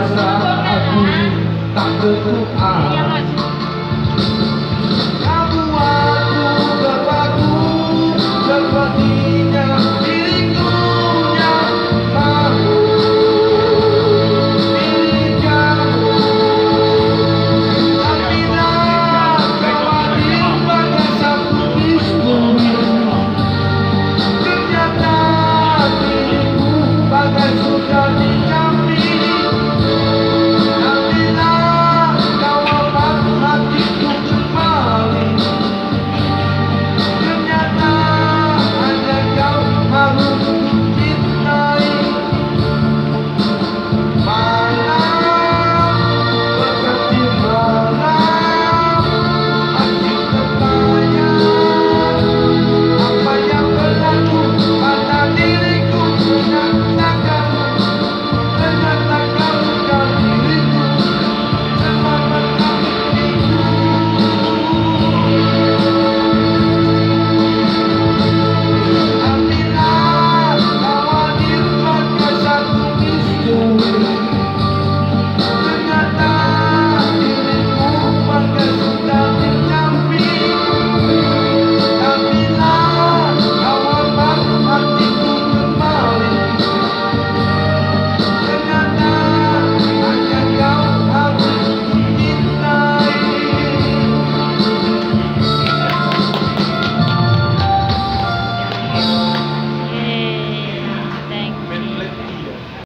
casa.